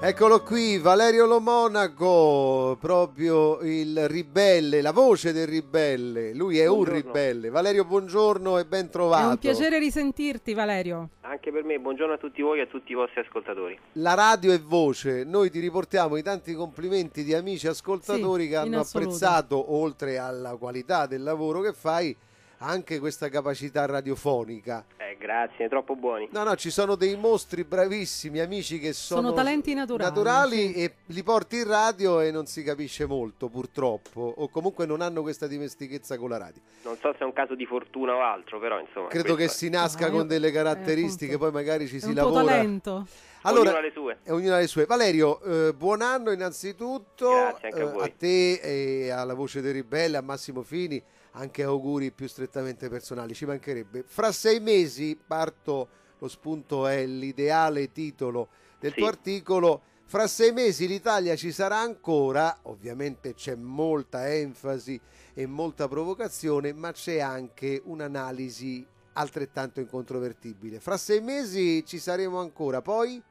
Eccolo qui, Valerio Lomonaco, proprio il ribelle, la voce del ribelle. Lui è buongiorno. un ribelle. Valerio, buongiorno e ben trovato. È un piacere risentirti, Valerio. Anche per me, buongiorno a tutti voi e a tutti i vostri ascoltatori. La radio è voce, noi ti riportiamo i tanti complimenti di amici ascoltatori sì, che hanno apprezzato, oltre alla qualità del lavoro che fai, anche questa capacità radiofonica. Eh, grazie, troppo buoni. No, no, ci sono dei mostri bravissimi, amici che sono, sono talenti naturali, naturali sì. e li porti in radio e non si capisce molto, purtroppo, o comunque non hanno questa dimestichezza con la radio. Non so se è un caso di fortuna o altro, però insomma. Credo che si nasca no, con delle caratteristiche, eh, poi magari ci si lavora. talento. Allora, ognuno ha le sue. Ognuno ha le sue. Valerio, eh, buon anno innanzitutto Grazie anche a, voi. a te e alla voce dei ribelli, a Massimo Fini anche auguri più strettamente personali, ci mancherebbe. Fra sei mesi, parto, lo spunto è l'ideale titolo del sì. tuo articolo, fra sei mesi l'Italia ci sarà ancora, ovviamente c'è molta enfasi e molta provocazione, ma c'è anche un'analisi altrettanto incontrovertibile. Fra sei mesi ci saremo ancora, poi...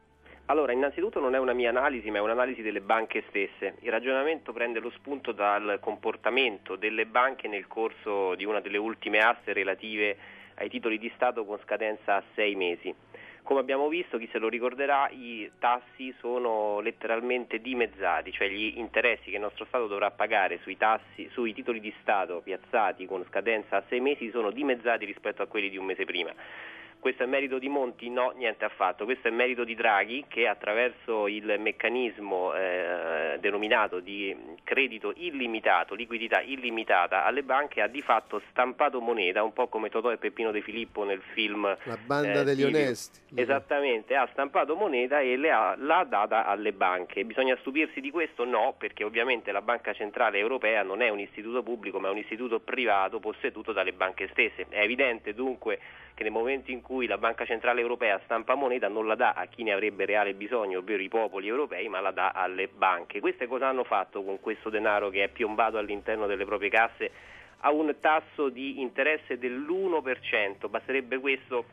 Allora, innanzitutto non è una mia analisi, ma è un'analisi delle banche stesse. Il ragionamento prende lo spunto dal comportamento delle banche nel corso di una delle ultime aste relative ai titoli di Stato con scadenza a sei mesi. Come abbiamo visto, chi se lo ricorderà, i tassi sono letteralmente dimezzati, cioè gli interessi che il nostro Stato dovrà pagare sui, tassi, sui titoli di Stato piazzati con scadenza a sei mesi sono dimezzati rispetto a quelli di un mese prima. Questo è merito di Monti? No, niente affatto. Questo è merito di Draghi che attraverso il meccanismo eh, denominato di credito illimitato, liquidità illimitata alle banche ha di fatto stampato moneta, un po' come Totò e Peppino De Filippo nel film La banda eh, degli Silvio. onesti. Esattamente, ha stampato moneta e ha, l'ha data alle banche. Bisogna stupirsi di questo? No, perché ovviamente la Banca Centrale Europea non è un istituto pubblico ma è un istituto privato posseduto dalle banche stesse. È evidente dunque che nel momento in cui la Banca Centrale Europea stampa moneta non la dà a chi ne avrebbe reale bisogno, ovvero i popoli europei, ma la dà alle banche. Queste cosa hanno fatto con questo denaro che è piombato all'interno delle proprie casse a un tasso di interesse dell'1%, basterebbe questo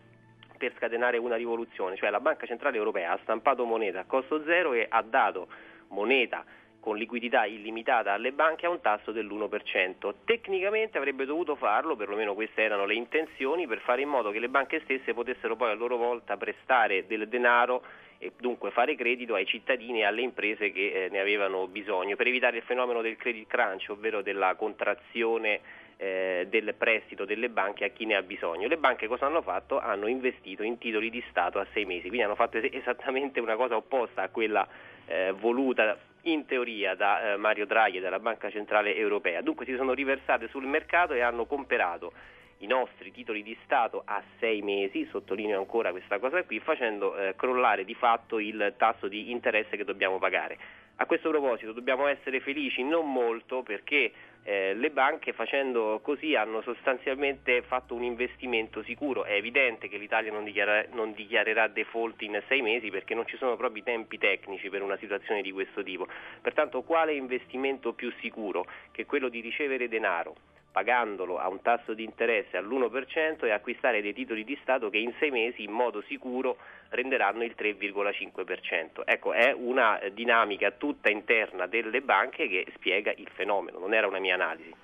per scatenare una rivoluzione, cioè la Banca Centrale Europea ha stampato moneta a costo zero e ha dato moneta con liquidità illimitata alle banche a un tasso dell'1%. Tecnicamente avrebbe dovuto farlo, perlomeno queste erano le intenzioni, per fare in modo che le banche stesse potessero poi a loro volta prestare del denaro e dunque fare credito ai cittadini e alle imprese che eh, ne avevano bisogno, per evitare il fenomeno del credit crunch, ovvero della contrazione eh, del prestito delle banche a chi ne ha bisogno. Le banche cosa hanno fatto? Hanno investito in titoli di Stato a sei mesi, quindi hanno fatto esattamente una cosa opposta a quella eh, voluta in teoria da eh, Mario Draghi e dalla Banca Centrale Europea. Dunque si sono riversate sul mercato e hanno comperato i nostri titoli di Stato a sei mesi, sottolineo ancora questa cosa qui, facendo eh, crollare di fatto il tasso di interesse che dobbiamo pagare. A questo proposito dobbiamo essere felici non molto perché eh, le banche facendo così hanno sostanzialmente fatto un investimento sicuro. È evidente che l'Italia non, dichiara, non dichiarerà default in sei mesi perché non ci sono proprio i tempi tecnici per una situazione di questo tipo. Pertanto quale investimento più sicuro che quello di ricevere denaro? Pagandolo a un tasso di interesse all'1% e acquistare dei titoli di Stato che in sei mesi in modo sicuro renderanno il 3,5%. Ecco, è una dinamica tutta interna delle banche che spiega il fenomeno, non era una mia analisi.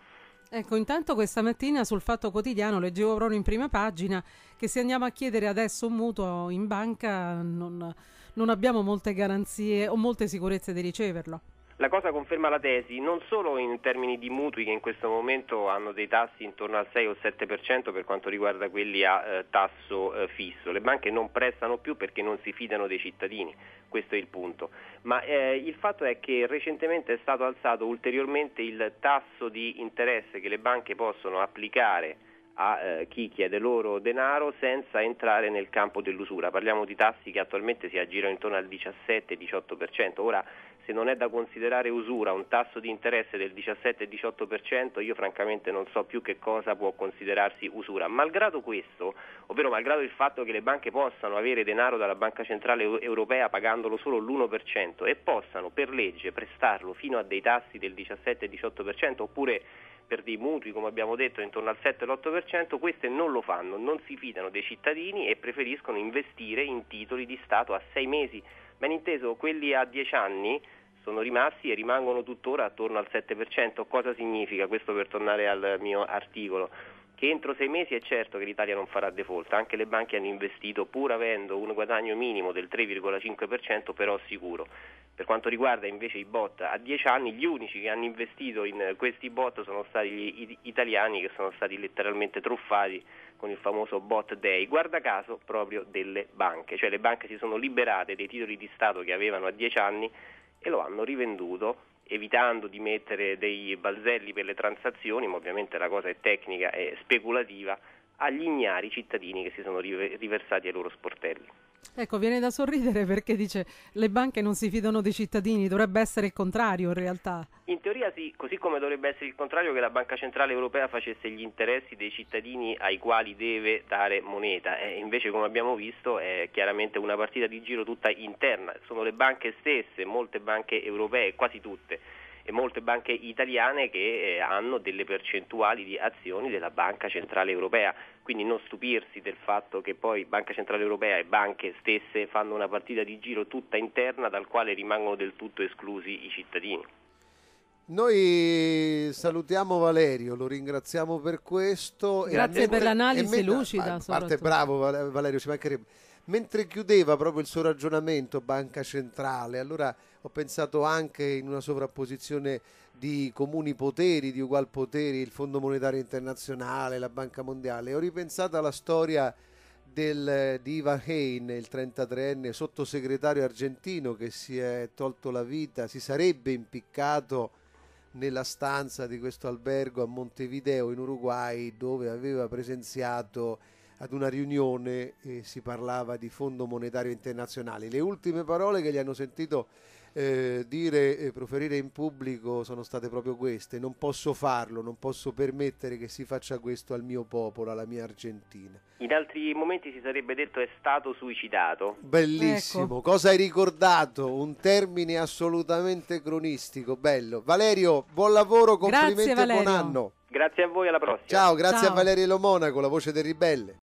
Ecco, intanto questa mattina sul Fatto Quotidiano leggevo proprio in prima pagina che se andiamo a chiedere adesso un mutuo in banca non, non abbiamo molte garanzie o molte sicurezze di riceverlo. La cosa conferma la tesi non solo in termini di mutui che in questo momento hanno dei tassi intorno al 6 o 7% per quanto riguarda quelli a eh, tasso eh, fisso. Le banche non prestano più perché non si fidano dei cittadini, questo è il punto. Ma eh, il fatto è che recentemente è stato alzato ulteriormente il tasso di interesse che le banche possono applicare a eh, chi chiede loro denaro senza entrare nel campo dell'usura. Parliamo di tassi che attualmente si aggirano intorno al 17-18%. Ora se non è da considerare usura un tasso di interesse del 17-18%, io francamente non so più che cosa può considerarsi usura. Malgrado questo, ovvero malgrado il fatto che le banche possano avere denaro dalla Banca Centrale Europea pagandolo solo l'1% e possano per legge prestarlo fino a dei tassi del 17-18% oppure per dei mutui, come abbiamo detto, intorno al 7-8%, queste non lo fanno, non si fidano dei cittadini e preferiscono investire in titoli di Stato a sei mesi Ben inteso, quelli a 10 anni sono rimasti e rimangono tuttora attorno al 7%. Cosa significa questo per tornare al mio articolo? Che entro sei mesi è certo che l'Italia non farà default, anche le banche hanno investito pur avendo un guadagno minimo del 3,5% però sicuro. Per quanto riguarda invece i bot a 10 anni, gli unici che hanno investito in questi bot sono stati gli italiani che sono stati letteralmente truffati con il famoso bot day, guarda caso proprio delle banche, cioè le banche si sono liberate dei titoli di Stato che avevano a 10 anni e lo hanno rivenduto evitando di mettere dei balzelli per le transazioni, ma ovviamente la cosa è tecnica e speculativa, agli ignari cittadini che si sono riversati ai loro sportelli. Ecco, viene da sorridere perché dice le banche non si fidano dei cittadini, dovrebbe essere il contrario in realtà. In teoria sì, così come dovrebbe essere il contrario che la Banca Centrale Europea facesse gli interessi dei cittadini ai quali deve dare moneta. E invece come abbiamo visto è chiaramente una partita di giro tutta interna, sono le banche stesse, molte banche europee, quasi tutte molte banche italiane che eh, hanno delle percentuali di azioni della Banca Centrale Europea, quindi non stupirsi del fatto che poi Banca Centrale Europea e banche stesse fanno una partita di giro tutta interna dal quale rimangono del tutto esclusi i cittadini. Noi salutiamo Valerio, lo ringraziamo per questo. Grazie per l'analisi mentre, lucida. A parte bravo Valerio, ci mancherebbe. Mentre chiudeva proprio il suo ragionamento Banca Centrale, allora ho pensato anche in una sovrapposizione di comuni poteri, di ugual poteri, il Fondo Monetario Internazionale, la Banca Mondiale. Ho ripensato alla storia del, di Ivan Hein, il 33enne sottosegretario argentino che si è tolto la vita, si sarebbe impiccato nella stanza di questo albergo a Montevideo in Uruguay dove aveva presenziato ad una riunione e si parlava di Fondo Monetario Internazionale. Le ultime parole che gli hanno sentito eh, dire e proferire in pubblico sono state proprio queste. Non posso farlo, non posso permettere che si faccia questo al mio popolo, alla mia Argentina. In altri momenti si sarebbe detto è stato suicidato. Bellissimo, ecco. cosa hai ricordato? Un termine assolutamente cronistico, bello. Valerio, buon lavoro, complimenti Grazie, e buon anno. Grazie a voi, alla prossima. Ciao, grazie Ciao. a Valerio Lo Monaco, la voce del ribelle.